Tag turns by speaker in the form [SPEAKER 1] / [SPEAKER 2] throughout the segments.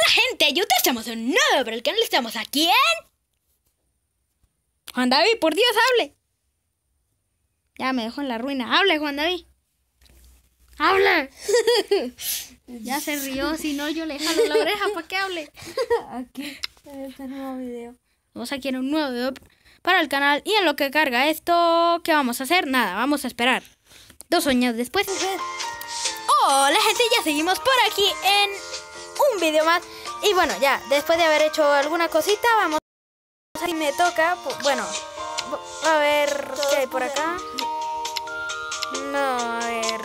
[SPEAKER 1] Hola gente, yo te estamos un nuevo pero el canal estamos aquí en... Juan David, por Dios, hable. Ya me dejó en la ruina. Hable, Juan David. Hable. ya se rió, si no yo le jalo la oreja para que hable.
[SPEAKER 2] Aquí, en este nuevo video.
[SPEAKER 1] Vamos aquí en un nuevo video para el canal y en lo que carga esto, ¿qué vamos a hacer? Nada, vamos a esperar. Dos años después. Hola gente, ya seguimos por aquí en un video más. Y bueno, ya, después de haber hecho alguna cosita, vamos a si me toca, bueno, a ver qué hay por acá. No, a ver.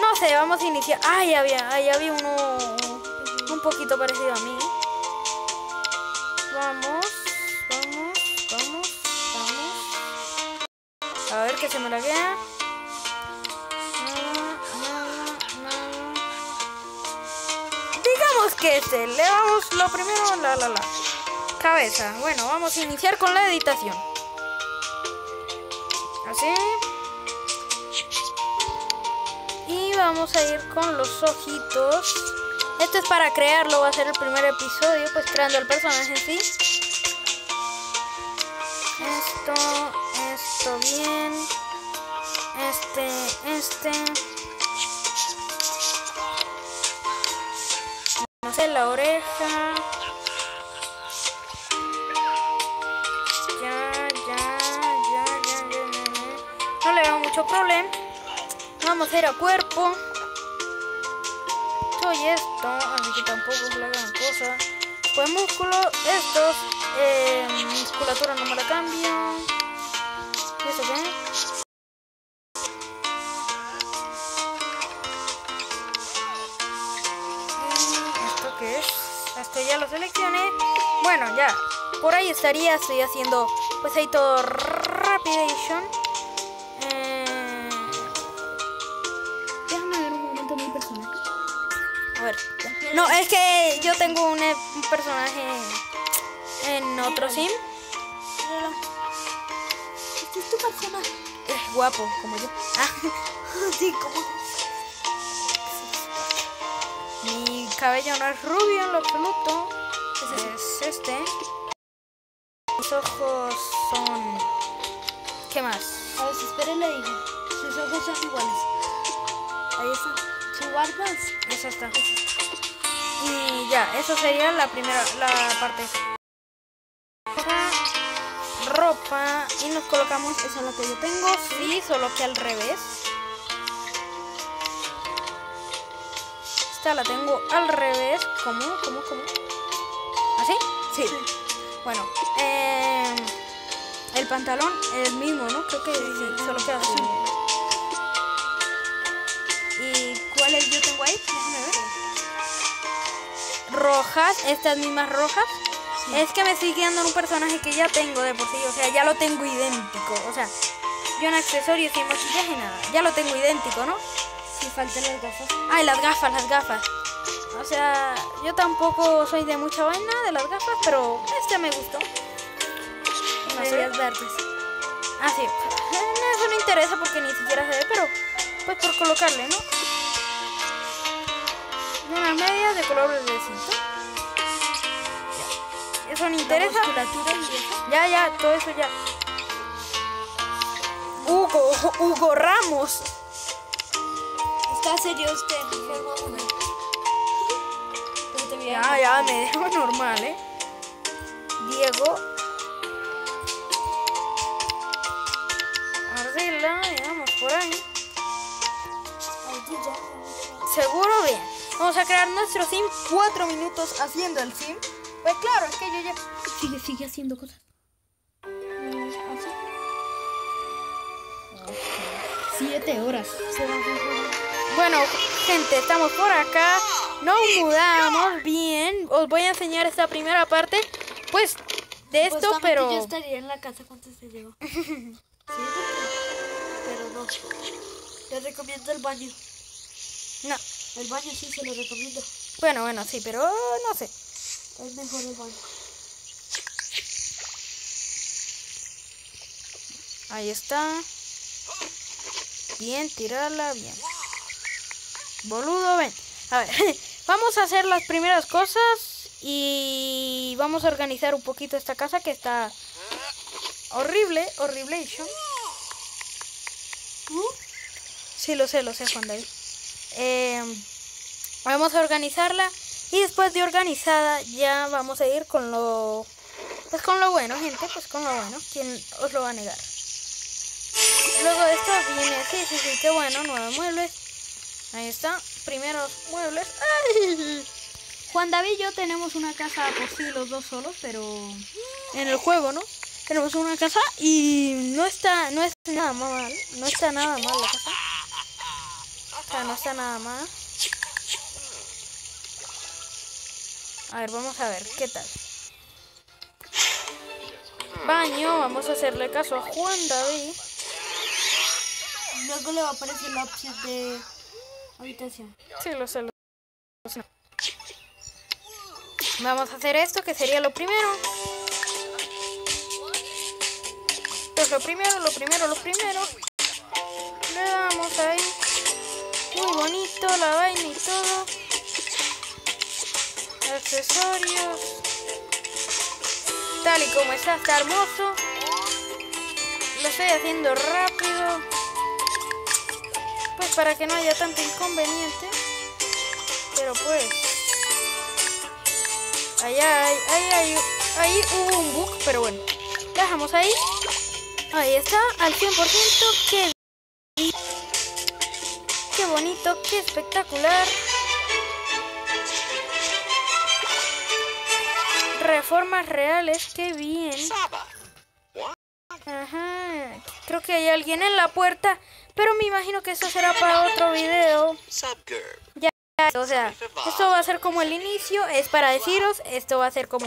[SPEAKER 1] No sé, vamos a iniciar. Ay, había, ahí había uno un poquito parecido a mí. Vamos, vamos, vamos, vamos. A ver que se me la queda. Que este, le damos lo primero, la, la, la. Cabeza. Bueno, vamos a iniciar con la editación. Así. Y vamos a ir con los ojitos. Esto es para crearlo, va a ser el primer episodio, pues creando el personaje en sí. Esto, esto bien. Este, este. La oreja. Ya, ya, ya, ya, ya. No le veo mucho problema. Vamos a ir a cuerpo. Soy esto, así que tampoco es la gran cosa. Pues músculo, estos, eh, musculatura no me la cambio. Estaría, estoy haciendo pues ahí todo rapidation. Eh,
[SPEAKER 2] Déjame ver un momento mi personaje.
[SPEAKER 1] A ver. No, es que yo tengo un, eh, un personaje en otro sim.
[SPEAKER 2] Este es tu personaje.
[SPEAKER 1] Es guapo, como yo. Ah,
[SPEAKER 2] Sí, como.
[SPEAKER 1] mi cabello no es rubio en lo absoluto. Es este. Mis ojos son. ¿Qué más?
[SPEAKER 2] A ver, si espere le digo. Sus ojos son iguales. Ahí está. Su barba es.
[SPEAKER 1] Eso está. Y ya, eso sería la primera, la parte. Ropa. Y nos colocamos. Esa es la que yo tengo. Sí, solo que al revés. Esta la tengo al revés. ¿Cómo? ¿Cómo? ¿Cómo? ¿Así? Sí. Bueno, eh, el pantalón es el mismo, ¿no? Creo que sí, solo que así. ¿Y cuáles yo tengo ahí? Déjame ver. Rojas, estas mismas rojas. Es que me estoy guiando en un personaje que ya tengo de por sí, o sea, ya lo tengo idéntico. O sea, yo en accesorios y en maquillaje nada, ya lo tengo idéntico, ¿no?
[SPEAKER 2] Si faltan las gafas.
[SPEAKER 1] Ay, las gafas, las gafas. O sea, yo tampoco soy de mucha vaina de las gafas, pero este me gustó.
[SPEAKER 2] Medias verdes.
[SPEAKER 1] Ah, sí. No, eso no interesa porque ni siquiera se ve, pero pues por colocarle, ¿no? Y unas medias de color verdecito. Eso no interesa. Ya, ya, todo eso ya. Hugo, Hugo Ramos.
[SPEAKER 2] Está serio usted,
[SPEAKER 1] Ya, ya, me dejo normal, ¿eh? Diego. Arregla, digamos, por ahí. Seguro bien. Vamos a crear nuestro sim. Cuatro minutos haciendo el sim. Pues claro, es que yo ya...
[SPEAKER 2] Sigue, sigue haciendo cosas. Siete horas.
[SPEAKER 1] Bueno, gente, estamos por acá. Nos mudamos bien. Os voy a enseñar esta primera parte. Pues, de esto, pero...
[SPEAKER 2] Yo estaría en la casa cuando se llegó. sí, pero no. Le recomiendo el baño.
[SPEAKER 1] No.
[SPEAKER 2] El baño sí se lo recomiendo.
[SPEAKER 1] Bueno, bueno, sí, pero no sé.
[SPEAKER 2] Es mejor el baño.
[SPEAKER 1] Ahí está. Bien, tirarla bien. Boludo, ven. A ver, Vamos a hacer las primeras cosas y vamos a organizar un poquito esta casa que está horrible, horrible. Sí, lo sé, lo sé, Juan David. Eh, vamos a organizarla y después de organizada ya vamos a ir con lo... Pues con lo bueno, gente, pues con lo bueno. ¿Quién os lo va a negar? Luego de esto viene, sí, sí, sí, qué bueno, nueve muebles. Ahí está, primeros muebles. Juan David y yo tenemos una casa por sí los dos solos, pero en el juego, ¿no? Tenemos una casa y no está, no es nada mal, no está nada mal la casa. O sea, no está nada mal. A ver, vamos a ver, ¿qué tal? Baño, vamos a hacerle caso a Juan David.
[SPEAKER 2] Luego le va a aparecer la opción de habitación.
[SPEAKER 1] Sí, lo sé. Vamos a hacer esto, que sería lo primero. Pues lo primero, lo primero, lo primero. Le damos ahí. Muy bonito la vaina y todo. Accesorios. Tal y como está, está hermoso. Lo estoy haciendo rápido. Pues para que no haya tanto inconveniente. Pero pues. Allá hay, ahí, ahí, ahí hubo un bug, pero bueno. Dejamos ahí. Ahí está, al 100%. Qué, qué bonito, qué espectacular. Reformas reales, qué bien. Ajá, creo que hay alguien en la puerta, pero me imagino que eso será para otro video. Ya, o sea, esto va a ser como el inicio, es para deciros, esto va a ser como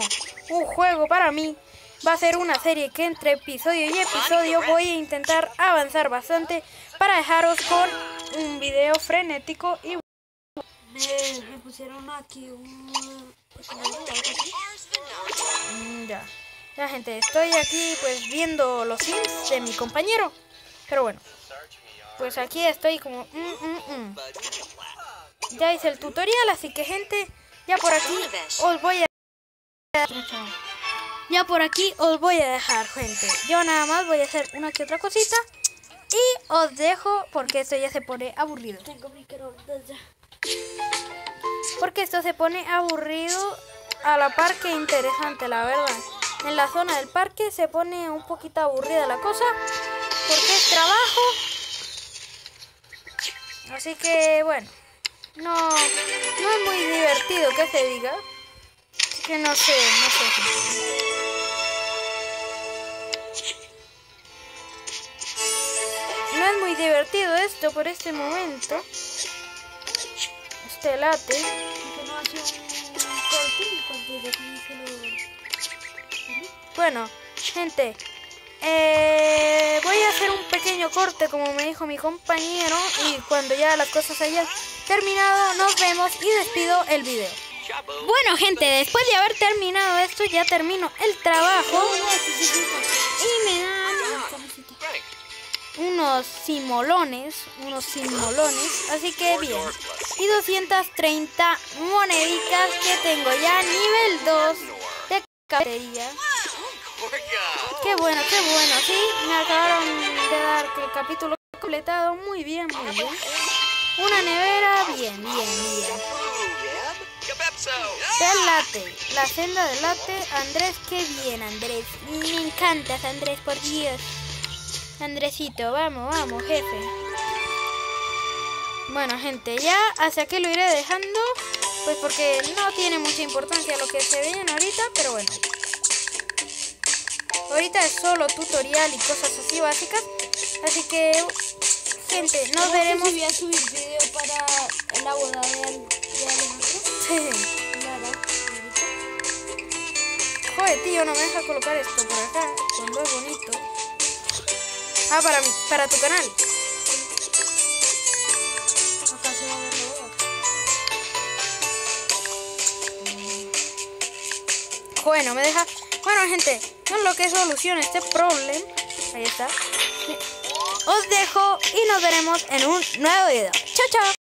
[SPEAKER 1] un juego para mí. Va a ser una serie que entre episodio y episodio voy a intentar avanzar bastante para dejaros con un video frenético y
[SPEAKER 2] Me, me pusieron aquí un...
[SPEAKER 1] Mm, ya. Ya gente, estoy aquí pues viendo los sims de mi compañero. Pero bueno, pues aquí estoy como... mm, mm, mm. Ya hice el tutorial, así que gente, ya por aquí os voy a... Ya por aquí os voy a dejar, gente. Yo nada más voy a hacer una que otra cosita. Y os dejo porque esto ya se pone aburrido.
[SPEAKER 2] Tengo microondas ya.
[SPEAKER 1] Porque esto se pone aburrido a la par que interesante, la verdad. En la zona del parque se pone un poquito aburrida la cosa. Porque es trabajo. Así que bueno. No, no es muy divertido que se diga. Así que no sé, no sé. No es muy divertido esto por este momento. Este late.
[SPEAKER 2] ¿Por qué no hace un corte cuando ya comience lo...
[SPEAKER 1] Bueno, gente, eh, a hacer un pequeño corte como me dijo mi compañero y cuando ya las cosas hayan terminado nos vemos y despido el video. Bueno gente, después de haber terminado esto ya termino el trabajo y me dan unos simolones, unos simolones, así que bien. Y 230 moneditas que tengo ya nivel 2 de cafetería. Qué bueno, qué bueno, sí, me acabaron de dar el capítulo completado, muy bien, muy bien. Una nevera, bien, bien, bien. Del latte, la senda del latte, Andrés, qué bien, Andrés. Me encantas, Andrés, por Dios. Andresito, vamos, vamos, jefe. Bueno, gente, ya hacia aquí lo iré dejando, pues porque no tiene mucha importancia lo que se vean ahorita, pero bueno. Ahorita es solo tutorial y cosas así básicas, así que, gente, nos
[SPEAKER 2] ¿Cómo que
[SPEAKER 1] veremos.
[SPEAKER 2] si voy a subir video para la boda de, Al- de Alejandro?
[SPEAKER 1] Joder, tío, no me deja colocar esto por acá, cuando es bonito. Ah, para, mi- para tu canal.
[SPEAKER 2] Acá se va a ver la boda.
[SPEAKER 1] Joder, no me deja. Bueno, gente, es lo que soluciona este problema. Ahí está. Os dejo y nos veremos en un nuevo video. Chao, chao.